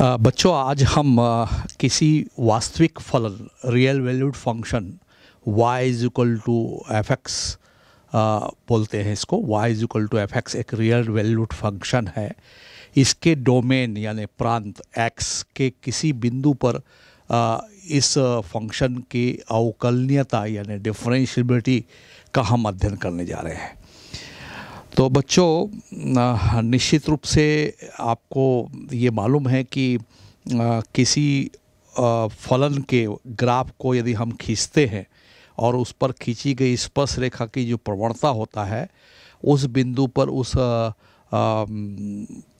बच्चों, आज हम किसी वास्तविक फलन real valued function y is equal to F X बोलते हैं इसको। y is equal to F X एक रियल वैल्यूड फ़ंक्शन है। इसके डोमेन यानी प्रांत, x के किसी बिंदु पर इस फ़ंक्शन की अवकलनीयता, यानी डिफरेंशियबिलिटी का हम अध्ययन करने जा रहे हैं। तो बच्चों निश्चित रूप से आपको ये मालूम है कि किसी फलन के ग्राफ को यदि हम खींचते हैं और उस पर खींची गई स्पर्श रेखा की जो प्रवणता होता है, उस बिंदु पर उस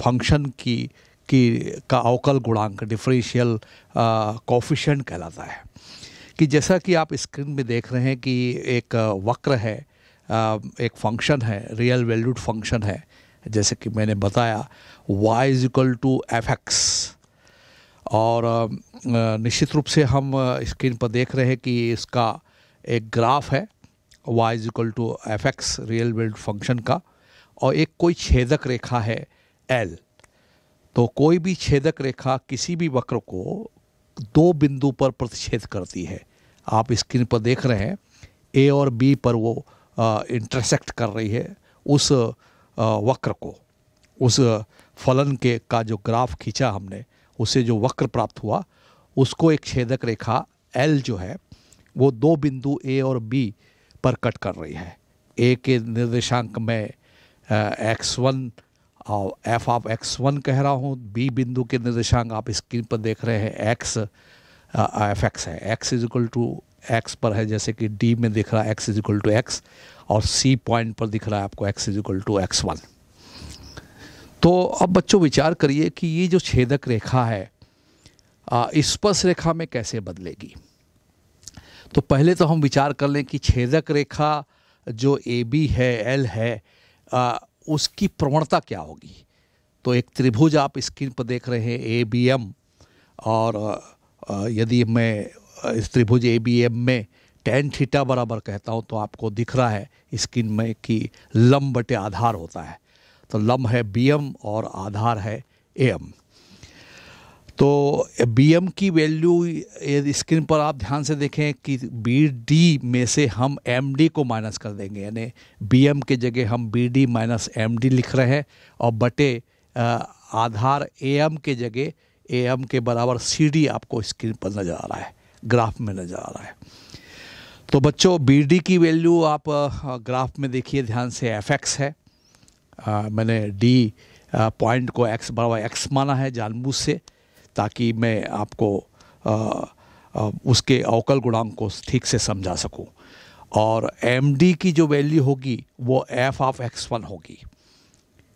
फ़ंक्शन की की, का अवकल गुणांक, डिफरेंशियल कोफिशेंट कहलाता है। कि जैसा कि आप स्क्रीन में देख रहे हैं कि एक वक्र है एक फ़ंक्शन है रियल वैल्यूड फ़ंक्शन है। जैसे कि मैंने बताया, y is equal to F X और निश्चित रूप से हम स्क्रीन पर देख रहे हैं कि इसका एक ग्राफ है, y is equal to F X real valued function का। और एक कोई छेदक रेखा है, l तो कोई भी छेदक रेखा किसी भी वक्र को दो बिंदु पर प्रतिच्छेद करती है। आप स्क्रीन पर देख रहे हैं ए और बी पर वो इंटरसेक्ट कर रही है उस वक्र को। उस फलन के का जो ग्राफ खींचा हमने उसे जो वक्र प्राप्त हुआ, उसको एक छेदक रेखा एल जो है, वो दो बिंदु ए और बी पर कट कर रही है। ए के निर्देशांक में एक्स वन और एफ़ ऑफ़ एक्स वन कह रहा हूँ बी बिंदु के निर्देशांक आप स्क्रीन पर देख रहे हैं एक्स एफ़ एक्स है। X is equal to X पर है जैसे कि डी में दिख रहा है X is equal to X और सी पॉइंट पर दिख रहा है आपको X is equal to X one तो अब बच्चों विचार करिए कि ये जो छेदक रेखा है स्पर्श रेखा में कैसे बदलेगी? तो पहले तो हम विचार कर लें कि छेदक रेखा जो ए बी है एल है आ, उसकी प्रवणता क्या होगी? तो एक त्रिभुज आप स्क्रीन पर देख रहे हैं ए बी एम और यदि मैं इस त्रिभुज ए बी एम में टेन थीटा बराबर कहता हूँ तो आपको दिख रहा है स्क्रीन में कि लम बटे आधार होता है। तो लम है बी एम और आधार है ए एम तो बी एम की वैल्यू स्क्रीन पर आप ध्यान से देखें कि बी डी में से हम एम डी को माइनस कर देंगे, यानी बी एम के जगह हम B D minus M D लिख रहे हैं और बटे आधार ए एम के जगह ए एम के बराबर सी डी आपको स्क्रीन पर नज़र आ रहा है। ग्राफ में नज़र आ रहा है। तो बच्चों बी की वैल्यू आप ग्राफ में देखिए ध्यान से एफ़ है। आ, मैंने डी पॉइंट को एक्स बराबर एक्स माना है जानबूझ से ताकि मैं आपको आ, आ, उसके अवकल गुणांक को ठीक से समझा सकूँ। और एम डी की जो वैल्यू होगी वो एफ़ ऑफ़ एक्स वन होगी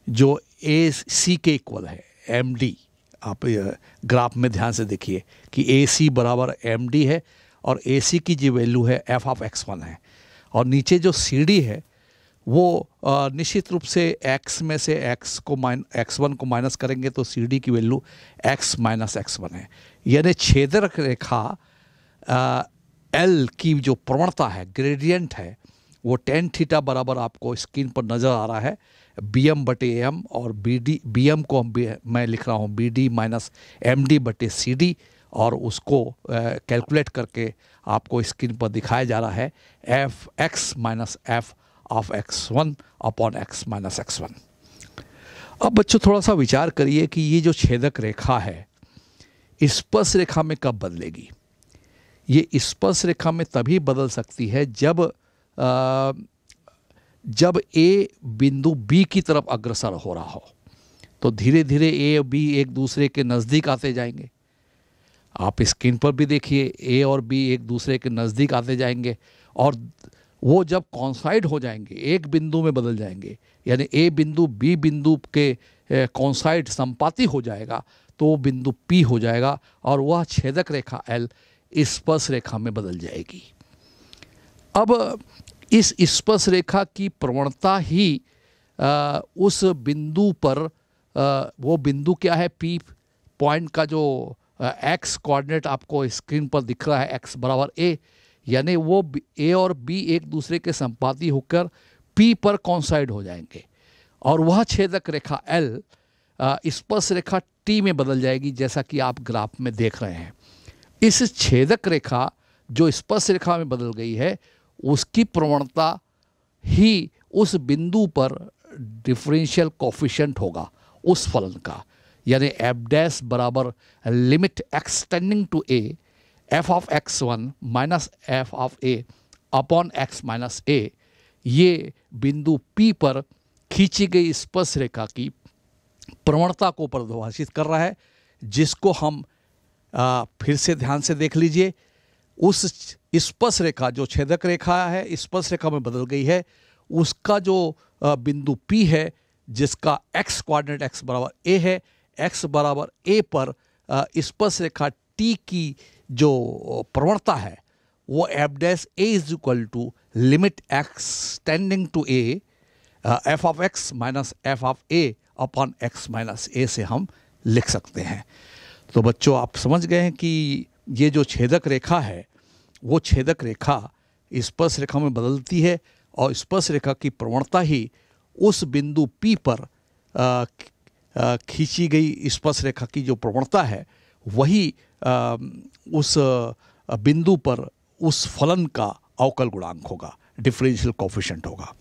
जो ए सी के इक्वल है एम डी आप ग्राफ में ध्यान से देखिए कि ए सी बराबर एम डी है और ए सी की जो वैल्यू है एफ़ ऑफ़ एक्स वन है। और नीचे जो सी डी है, वो निश्चित रूप से एक्स में से एक्स को माइन एक्स वन को माइनस करेंगे तो सी डी की value X minus X one है। यानी छेदक रेखा एल की जो प्रवणता है ग्रेडियंट है, वो टेन थीटा बराबर आपको स्क्रीन पर नज़र आ रहा है। बी एम बटे एम और बी डी बी एम को हम मैं लिख रहा हूँ B D minus M D बटे सी डी और उसको कैलकुलेट करके आपको स्क्रीन पर दिखाया जा रहा है F X minus F of X one upon X minus X one अब बच्चों थोड़ा सा विचार करिए कि ये जो छेदक रेखा है स्पर्श रेखा में कब बदलेगी? ये स्पर्श रेखा में तभी बदल सकती है जब आ, जब ए बिंदु बी की तरफ़ अग्रसर हो रहा हो तो धीरे धीरे ए और बी एक दूसरे के नज़दीक आते जाएँगे। आप स्क्रीन पर भी देखिए, ए और बी एक दूसरे के नज़दीक आते जाएँगे और वो जब कॉन्साइड हो जाएँगे, एक बिंदु में बदल जाएँगे, यानी ए बिंदु बी बिंदु के कॉन्साइड संपाति हो जाएगा तो वो बिंदु पी हो जाएगा और वह छेदक रेखा एल स्पर्श रेखा में बदल जाएगी। अब इस स्पर्श रेखा की प्रवणता ही आ, उस बिंदु पर आ, वो बिंदु क्या है? पी पॉइंट का जो एक्स कोऑर्डिनेट आपको स्क्रीन पर दिख रहा है एक्स बराबर ए यानी वो ए और बी एक दूसरे के संपाति होकर पी पर कॉन्साइड हो जाएँगे। और वह छेदक रेखा एल स्पर्श रेखा टी में बदल जाएगी जैसा कि आप ग्राफ में देख रहे हैं। इस छेदक रेखा जो स्पर्श रेखा में बदल गई है उसकी प्रवणता ही उस बिंदु पर डिफरेंशियल कोफिशेंट होगा उस फलन का। यानी एफ़ डैश बराबर limit X tending to A F of X one minus F of A upon X minus A ये बिंदु पी पर खींची गई स्पर्श रेखा की प्रवणता को परिभाषित कर रहा है जिसको हम आ, फिर से ध्यान से देख लीजिए। उस स्पर्श रेखा, जो छेदक रेखा है, स्पर्श रेखा में बदल गई है। उसका जो बिंदु P है, जिसका x क्वाड्रेंट x बराबर a है, x बराबर a पर स्पर्श रेखा T की जो प्रवणता है, वो F dash A is equal to limit X tending to A F of X minus F of A upon X minus A से हम लिख सकते हैं। तो बच्चों, आप समझ गए हैं कि ये जो छेदक रेखा है वो छेदक रेखा स्पर्श रेखा में बदलती है और स्पर्श रेखा की प्रवणता ही उस बिंदु पी पर खींची गई स्पर्श रेखा की जो प्रवणता है वही आ, उस बिंदु पर उस फलन का अवकल गुणांक होगा डिफरेंशियल कॉफिशेंट होगा।